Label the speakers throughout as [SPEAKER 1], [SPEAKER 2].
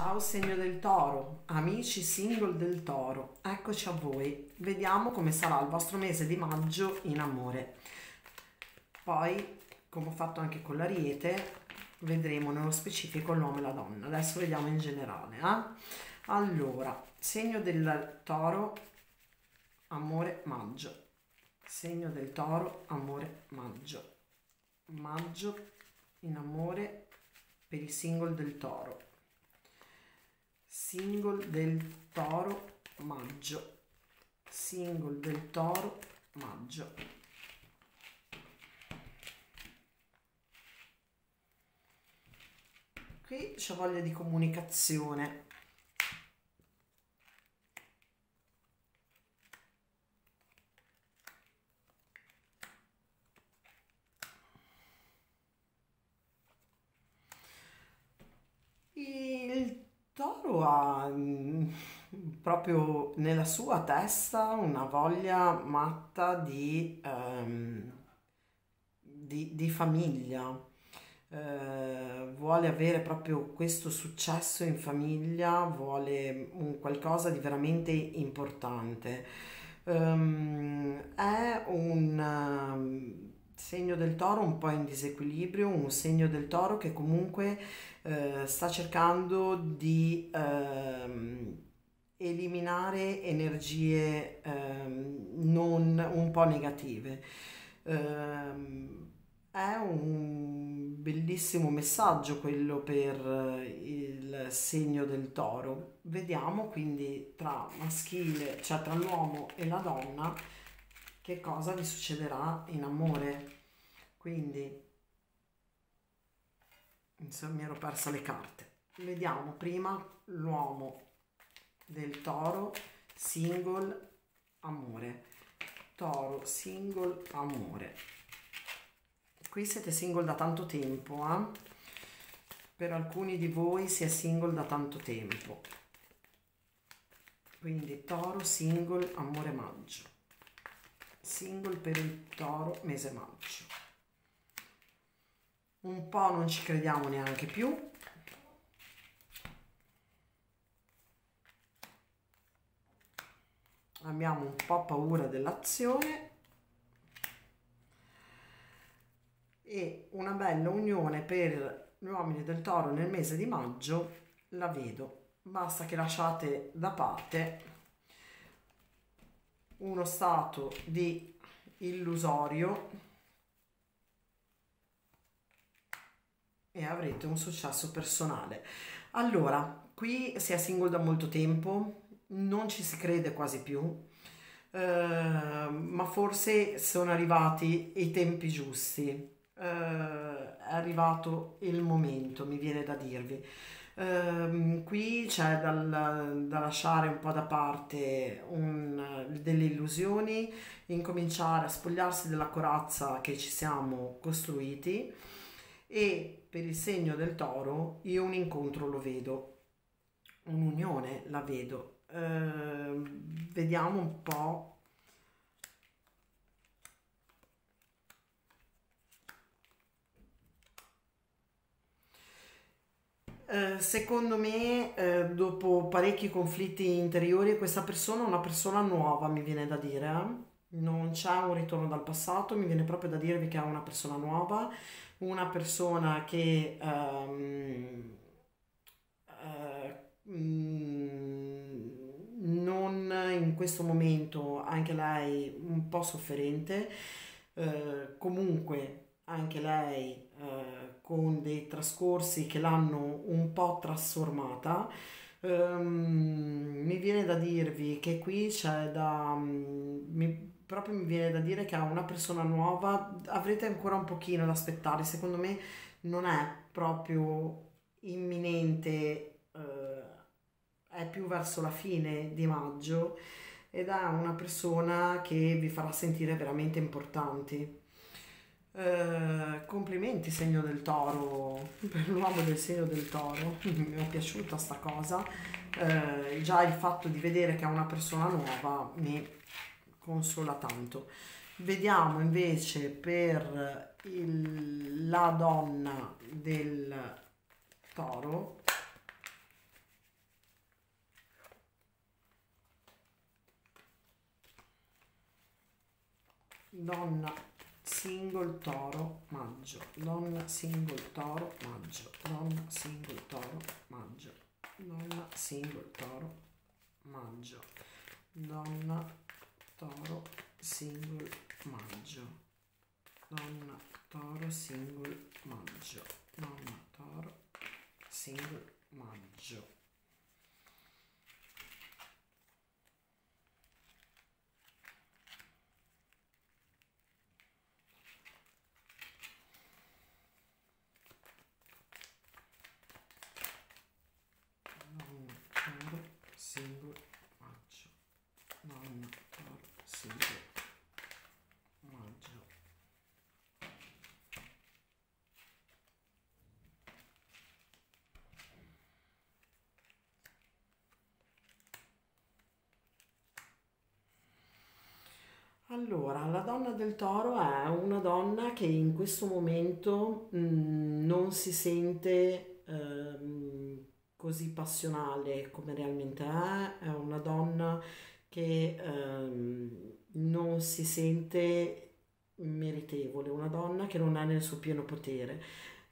[SPEAKER 1] Ciao segno del toro, amici single del toro, eccoci a voi. Vediamo come sarà il vostro mese di maggio in amore. Poi, come ho fatto anche con l'ariete, vedremo nello specifico l'uomo e la donna. Adesso vediamo in generale. Eh? Allora, segno del toro, amore, maggio. Segno del toro, amore, maggio. Maggio in amore per i single del toro single del toro maggio. Single del toro maggio. Qui c'è voglia di comunicazione Toro ha mm, proprio nella sua testa una voglia matta di, ehm, di, di famiglia, eh, vuole avere proprio questo successo in famiglia, vuole un qualcosa di veramente importante. Um, è un um, segno del toro un po' in disequilibrio, un segno del toro che comunque eh, sta cercando di ehm, eliminare energie ehm, non un po' negative. Ehm, è un bellissimo messaggio quello per il segno del toro. Vediamo quindi tra maschile, cioè tra l'uomo e la donna, che cosa vi succederà in amore. Quindi Insomma, mi ero persa le carte. Vediamo prima l'uomo del toro, single, amore. Toro, single, amore. Qui siete single da tanto tempo, eh? Per alcuni di voi si è single da tanto tempo. Quindi toro, single, amore, maggio. Single per il toro, mese maggio un po' non ci crediamo neanche più abbiamo un po' paura dell'azione. E una bella unione per gli uomini del toro nel mese di maggio. La vedo. Basta che lasciate da parte uno stato di illusorio e avrete un successo personale. Allora, qui si è single da molto tempo, non ci si crede quasi più, eh, ma forse sono arrivati i tempi giusti, eh, è arrivato il momento, mi viene da dirvi. Uh, qui c'è dal, da lasciare un po' da parte un, delle illusioni, incominciare a spogliarsi della corazza che ci siamo costruiti e per il segno del toro io un incontro lo vedo, un'unione la vedo. Eh, vediamo un po'. Eh, secondo me, eh, dopo parecchi conflitti interiori, questa persona è una persona nuova, mi viene da dire. Non c'è un ritorno dal passato, mi viene proprio da dirvi che è una persona nuova una persona che um, uh, non in questo momento anche lei un po' sofferente, uh, comunque anche lei uh, con dei trascorsi che l'hanno un po' trasformata. Um, mi viene da dirvi che qui c'è da um, mi, proprio mi viene da dire che a una persona nuova avrete ancora un pochino da aspettare. Secondo me non è proprio imminente, eh, è più verso la fine di maggio ed è una persona che vi farà sentire veramente importanti. Eh, complimenti segno del toro per l'uomo del segno del toro mi è piaciuta sta cosa eh, già il fatto di vedere che è una persona nuova mi consola tanto. Vediamo invece per il, la donna del toro. Donna single toro maggio donna single toro maggio donna single toro maggio donna single toro maggio donna toro single maggio donna toro single maggio donna toro single maggio single maggio non per single maggio Allora, la donna del toro è una donna che in questo momento mh, mm, non si sente eh, così passionale come realmente è, è una donna che ehm, non si sente meritevole, una donna che non è nel suo pieno potere,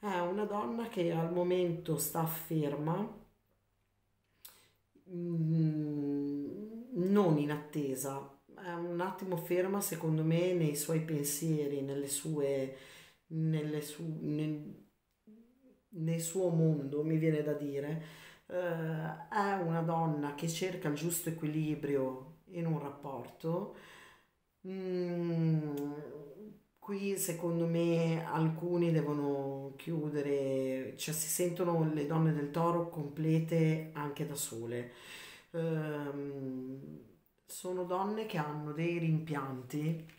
[SPEAKER 1] è una donna che al momento sta ferma, mm, non in attesa, un attimo ferma secondo me nei suoi pensieri, nelle sue, nelle su, nel, nel suo mondo, mi viene da dire, eh, è una donna che cerca il giusto equilibrio in un rapporto. Mm, qui secondo me alcuni devono chiudere, cioè si sentono le donne del toro complete anche da sole. Um, sono donne che hanno dei rimpianti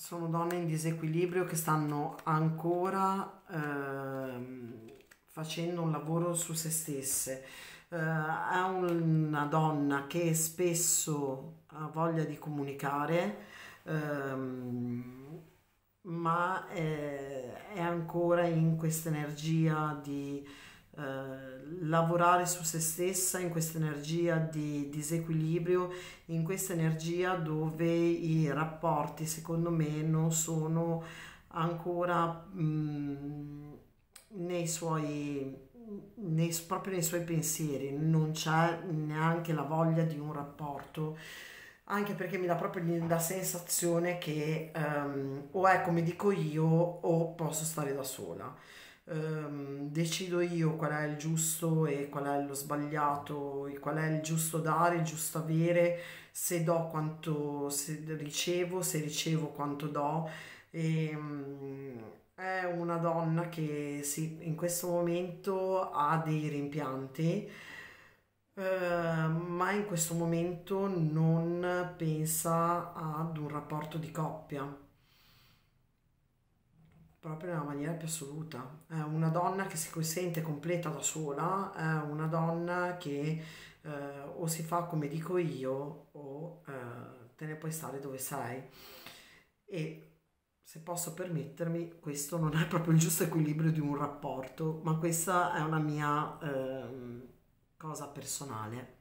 [SPEAKER 1] sono donne in disequilibrio che stanno ancora eh, facendo un lavoro su se stesse. Eh, è una donna che spesso ha voglia di comunicare, ehm, ma è, è ancora in questa energia di eh, lavorare su se stessa in questa energia di disequilibrio, in questa energia dove i rapporti secondo me non sono ancora mh, mm, nei suoi nei, proprio nei suoi pensieri, non c'è neanche la voglia di un rapporto, anche perché mi dà proprio la sensazione che um, o è come dico io o posso stare da sola. Ehm, decido io qual è il giusto e qual è lo sbagliato, e qual è il giusto dare, il giusto avere, se do quanto se ricevo, se ricevo quanto do. E, ehm, è una donna che sì, in questo momento ha dei rimpianti, eh, ma in questo momento non pensa ad un rapporto di coppia proprio nella maniera più assoluta. È una donna che si sente completa da sola, è una donna che eh, o si fa come dico io o eh, te ne puoi stare dove sei. E se posso permettermi, questo non è proprio il giusto equilibrio di un rapporto, ma questa è una mia eh, cosa personale.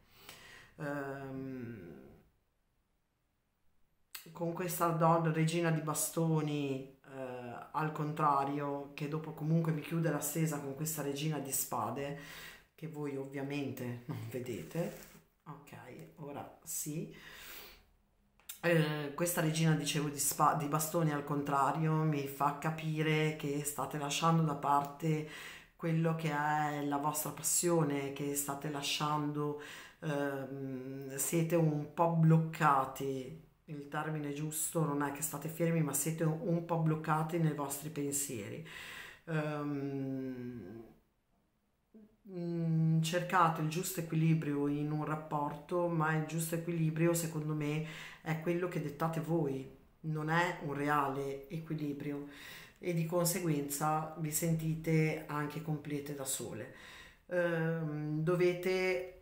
[SPEAKER 1] Um, con questa donna regina di bastoni al contrario, che dopo comunque mi chiude la stesa con questa regina di spade, che voi ovviamente non vedete. Ok, ora sì. Eh, questa regina, dicevo, di, spa- di bastoni al contrario mi fa capire che state lasciando da parte quello che è la vostra passione, che state lasciando, ehm, siete un po' bloccati il termine giusto non è che state fermi, ma siete un po' bloccati nei vostri pensieri. Um, cercate il giusto equilibrio in un rapporto, ma il giusto equilibrio secondo me è quello che dettate voi, non è un reale equilibrio e di conseguenza vi sentite anche complete da sole. Um, dovete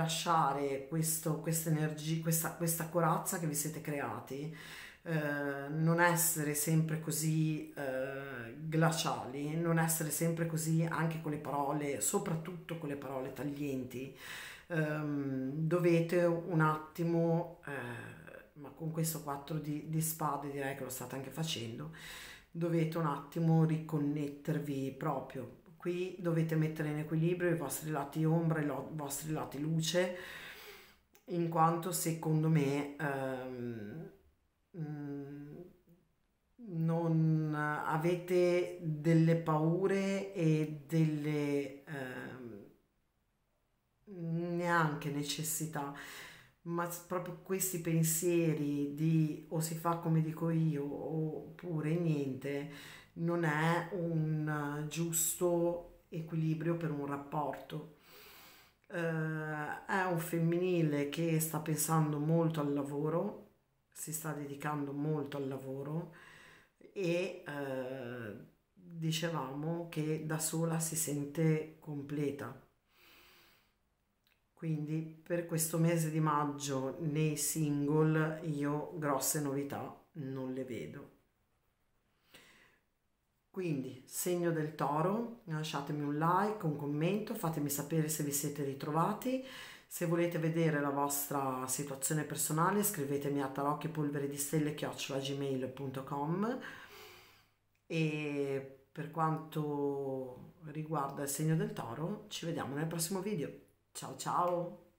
[SPEAKER 1] lasciare questo, questa energia, questa, questa corazza che vi siete creati, eh, non essere sempre così eh, glaciali, non essere sempre così anche con le parole, soprattutto con le parole taglienti. ehm, dovete un attimo, eh, ma con questo 4 di, di spade direi che lo state anche facendo, dovete un attimo riconnettervi proprio. Qui dovete mettere in equilibrio i vostri lati ombra e i vostri lati luce, in quanto secondo me ehm, mm, non avete delle paure e delle ehm, neanche necessità, ma proprio questi pensieri di o si fa come dico io oppure niente, non è un giusto equilibrio per un rapporto. Uh, è un femminile che sta pensando molto al lavoro, si sta dedicando molto al lavoro e uh, dicevamo che da sola si sente completa. Quindi per questo mese di maggio nei single io grosse novità non le vedo. Quindi, segno del toro, lasciatemi un like, un commento, fatemi sapere se vi siete ritrovati. Se volete vedere la vostra situazione personale, scrivetemi a tarocchipolvere di stelle gmail.com e per quanto riguarda il segno del toro, ci vediamo nel prossimo video. Ciao ciao!